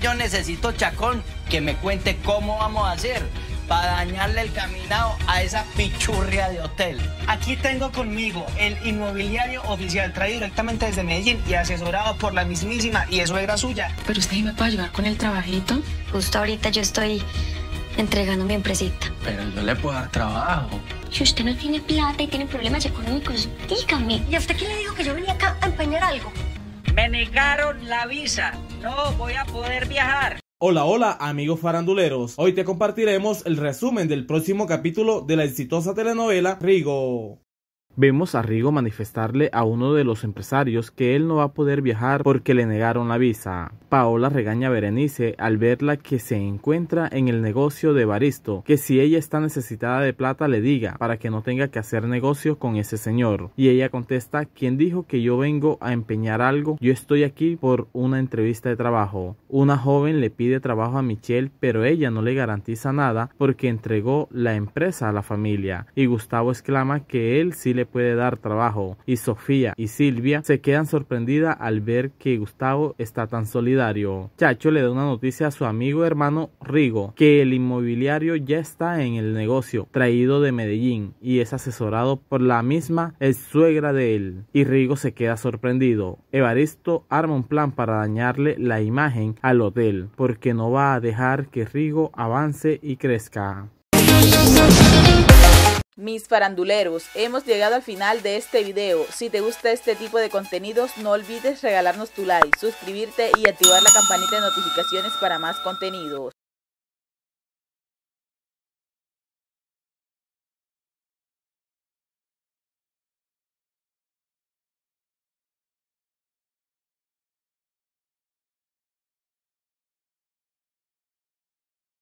Yo necesito Chacón que me cuente cómo vamos a hacer para dañarle el caminado a esa pichurria de hotel. Aquí tengo conmigo el inmobiliario oficial traído directamente desde Medellín y asesorado por la mismísima y eso era suya. Pero usted me puede ayudar con el trabajito. Justo ahorita yo estoy entregando mi empresita. Pero yo le puedo dar trabajo. Si usted no tiene plata y tiene problemas económicos, dígame. ¿Y a usted quién le dijo que yo venía acá a empeñar algo? Me negaron la visa. No voy a poder viajar. Hola, hola amigos faranduleros. Hoy te compartiremos el resumen del próximo capítulo de la exitosa telenovela Rigo. Vemos a Rigo manifestarle a uno de los empresarios que él no va a poder viajar porque le negaron la visa. Paola regaña a Berenice al verla que se encuentra en el negocio de Baristo, que si ella está necesitada de plata le diga para que no tenga que hacer negocios con ese señor. Y ella contesta, ¿quién dijo que yo vengo a empeñar algo? Yo estoy aquí por una entrevista de trabajo. Una joven le pide trabajo a Michelle, pero ella no le garantiza nada porque entregó la empresa a la familia. Y Gustavo exclama que él sí le puede dar trabajo y Sofía y Silvia se quedan sorprendidas al ver que Gustavo está tan solidario. Chacho le da una noticia a su amigo hermano Rigo que el inmobiliario ya está en el negocio traído de Medellín y es asesorado por la misma ex suegra de él y Rigo se queda sorprendido. Evaristo arma un plan para dañarle la imagen al hotel porque no va a dejar que Rigo avance y crezca. Mis faranduleros, hemos llegado al final de este video. Si te gusta este tipo de contenidos, no olvides regalarnos tu like, suscribirte y activar la campanita de notificaciones para más contenidos.